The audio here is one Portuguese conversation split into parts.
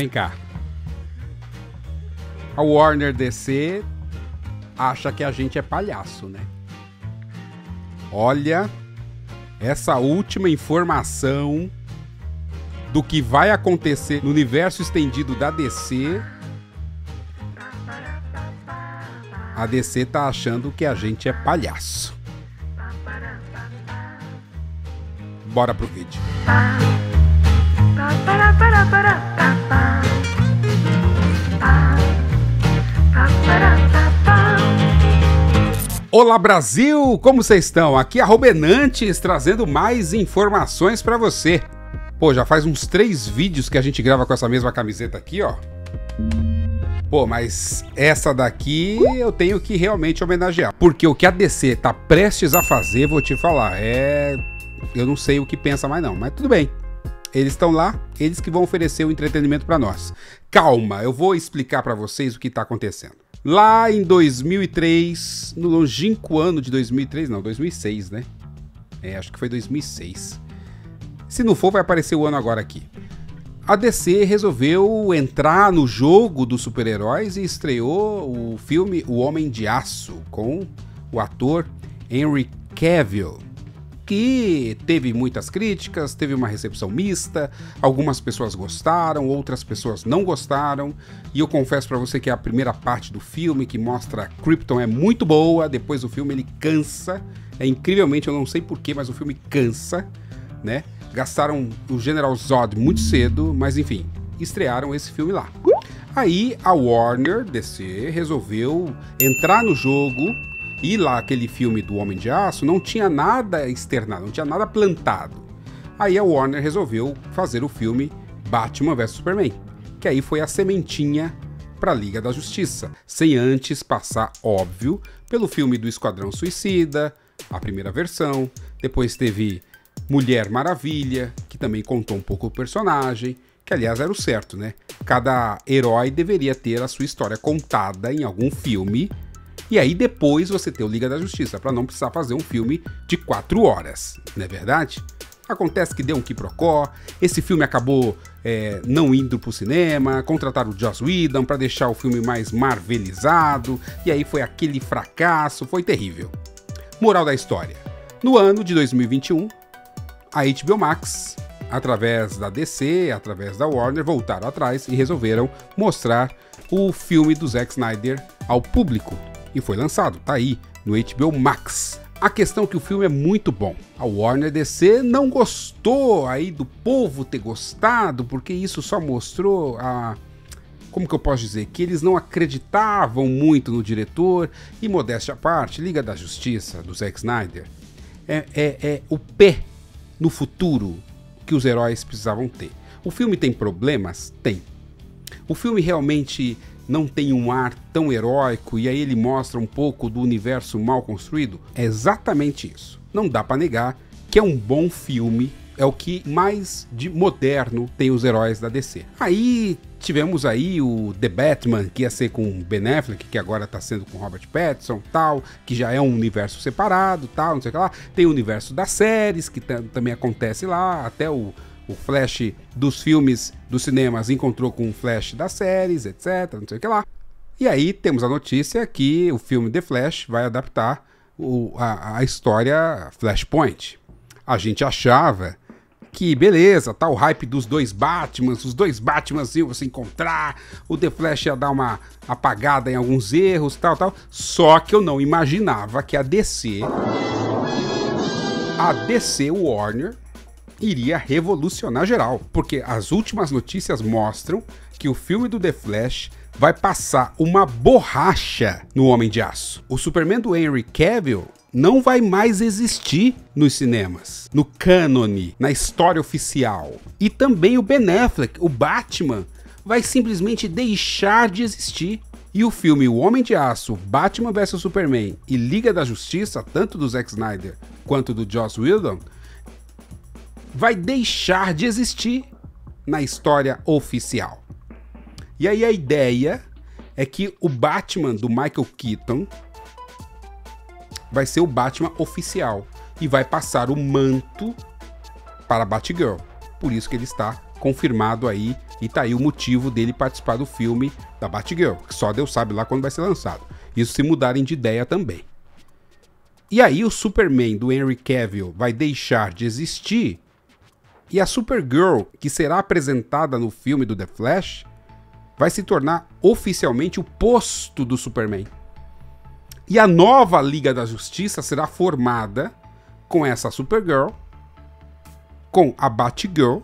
Vem cá. A Warner DC acha que a gente é palhaço, né? Olha, essa última informação do que vai acontecer no universo estendido da DC. A DC tá achando que a gente é palhaço. Bora pro vídeo. Olá Brasil, como vocês estão? Aqui é a Robenantes trazendo mais informações para você. Pô, já faz uns três vídeos que a gente grava com essa mesma camiseta aqui, ó. Pô, mas essa daqui eu tenho que realmente homenagear. Porque o que a DC tá prestes a fazer, vou te falar, é. Eu não sei o que pensa mais não, mas tudo bem. Eles estão lá, eles que vão oferecer o entretenimento para nós. Calma, eu vou explicar para vocês o que tá acontecendo. Lá em 2003, no longínquo ano de 2003, não, 2006, né? É, acho que foi 2006. Se não for, vai aparecer o ano agora aqui. A DC resolveu entrar no jogo dos super-heróis e estreou o filme O Homem de Aço com o ator Henry Cavill que teve muitas críticas, teve uma recepção mista, algumas pessoas gostaram, outras pessoas não gostaram, e eu confesso para você que a primeira parte do filme que mostra Krypton é muito boa, depois o filme ele cansa, é incrivelmente, eu não sei porquê, mas o filme cansa, né? Gastaram o General Zod muito cedo, mas enfim, estrearam esse filme lá. Aí a Warner DC resolveu entrar no jogo e lá aquele filme do Homem de Aço não tinha nada externado, não tinha nada plantado. Aí a Warner resolveu fazer o filme Batman vs Superman, que aí foi a sementinha para a Liga da Justiça, sem antes passar, óbvio, pelo filme do Esquadrão Suicida, a primeira versão, depois teve Mulher Maravilha, que também contou um pouco o personagem, que aliás era o certo, né? Cada herói deveria ter a sua história contada em algum filme e aí depois você ter o Liga da Justiça, para não precisar fazer um filme de quatro horas, não é verdade? Acontece que deu um quiprocó, esse filme acabou é, não indo pro cinema, contrataram o Joss Whedon para deixar o filme mais marvelizado, e aí foi aquele fracasso, foi terrível. Moral da história: no ano de 2021, a HBO Max, através da DC, através da Warner, voltaram atrás e resolveram mostrar o filme do Zack Snyder ao público e foi lançado, tá aí, no HBO Max. A questão é que o filme é muito bom. A Warner DC não gostou aí do povo ter gostado, porque isso só mostrou a como que eu posso dizer, que eles não acreditavam muito no diretor e modéstia à parte, Liga da Justiça do Zack Snyder é, é, é o pé no futuro que os heróis precisavam ter. O filme tem problemas? Tem. O filme realmente não tem um ar tão heróico e aí ele mostra um pouco do universo mal construído? É exatamente isso. Não dá para negar que é um bom filme, é o que mais de moderno tem os heróis da DC. Aí tivemos aí o The Batman, que ia ser com Ben Affleck, que agora tá sendo com Robert Pattinson, tal, que já é um universo separado, tal, não sei o que lá. Tem o universo das séries, que também acontece lá, até o o Flash dos filmes dos cinemas encontrou com o Flash das séries, etc, não sei o que lá. E aí temos a notícia que o filme The Flash vai adaptar o, a, a história Flashpoint. A gente achava que beleza, tá o hype dos dois Batmans, os dois Batmans iam se encontrar, o The Flash ia dar uma apagada em alguns erros, tal, tal. Só que eu não imaginava que a DC, a DC Warner, iria revolucionar geral, porque as últimas notícias mostram que o filme do The Flash vai passar uma borracha no Homem de Aço. O Superman do Henry Cavill não vai mais existir nos cinemas, no cânone, na história oficial. E também o Ben Affleck, o Batman, vai simplesmente deixar de existir. E o filme O Homem de Aço, Batman vs Superman e Liga da Justiça, tanto do Zack Snyder quanto do Joss Whedon, vai deixar de existir na história oficial. E aí a ideia é que o Batman do Michael Keaton vai ser o Batman oficial e vai passar o manto para Batgirl. Por isso que ele está confirmado aí E tá aí o motivo dele participar do filme da Batgirl, que só Deus sabe lá quando vai ser lançado. Isso se mudarem de ideia também. E aí o Superman do Henry Cavill vai deixar de existir e a Supergirl, que será apresentada no filme do The Flash, vai se tornar oficialmente o posto do Superman. E a nova Liga da Justiça será formada com essa Supergirl, com a Batgirl,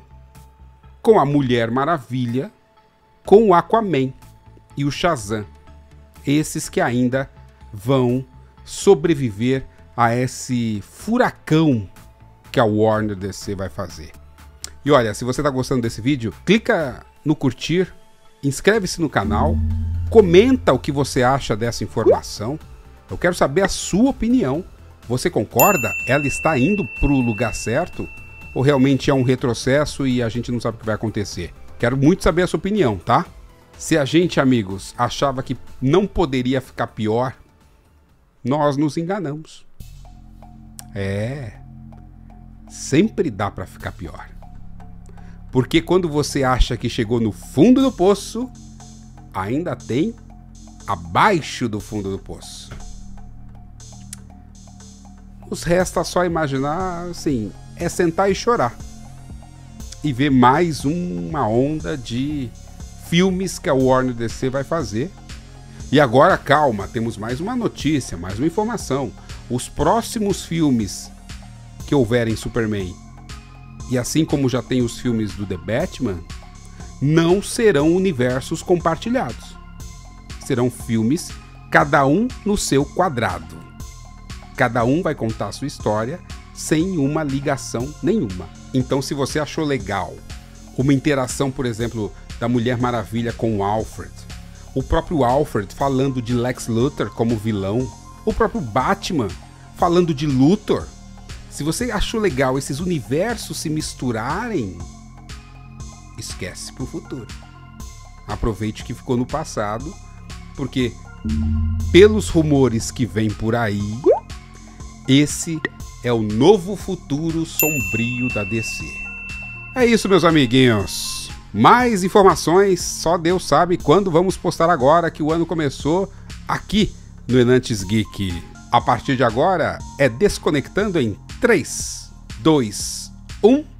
com a Mulher Maravilha, com o Aquaman e o Shazam. Esses que ainda vão sobreviver a esse furacão que a Warner DC vai fazer. E olha, se você está gostando desse vídeo, clica no curtir, inscreve-se no canal, comenta o que você acha dessa informação. Eu quero saber a sua opinião. Você concorda? Ela está indo para o lugar certo? Ou realmente é um retrocesso e a gente não sabe o que vai acontecer? Quero muito saber a sua opinião, tá? Se a gente, amigos, achava que não poderia ficar pior, nós nos enganamos. É. Sempre dá para ficar pior. Porque quando você acha que chegou no fundo do poço, ainda tem abaixo do fundo do poço. Nos resta só imaginar, assim, é sentar e chorar. E ver mais uma onda de filmes que a Warner DC vai fazer. E agora, calma, temos mais uma notícia, mais uma informação. Os próximos filmes que houverem Superman, e assim como já tem os filmes do The Batman, não serão universos compartilhados. Serão filmes, cada um no seu quadrado. Cada um vai contar sua história sem uma ligação nenhuma. Então, se você achou legal uma interação, por exemplo, da Mulher Maravilha com o Alfred, o próprio Alfred falando de Lex Luthor como vilão, o próprio Batman falando de Luthor. Se você achou legal esses universos se misturarem, esquece pro futuro. Aproveite que ficou no passado, porque pelos rumores que vem por aí, esse é o novo futuro sombrio da DC. É isso, meus amiguinhos. Mais informações, só Deus sabe quando vamos postar agora que o ano começou aqui no Enantes Geek. A partir de agora é desconectando em 3, 2, 1.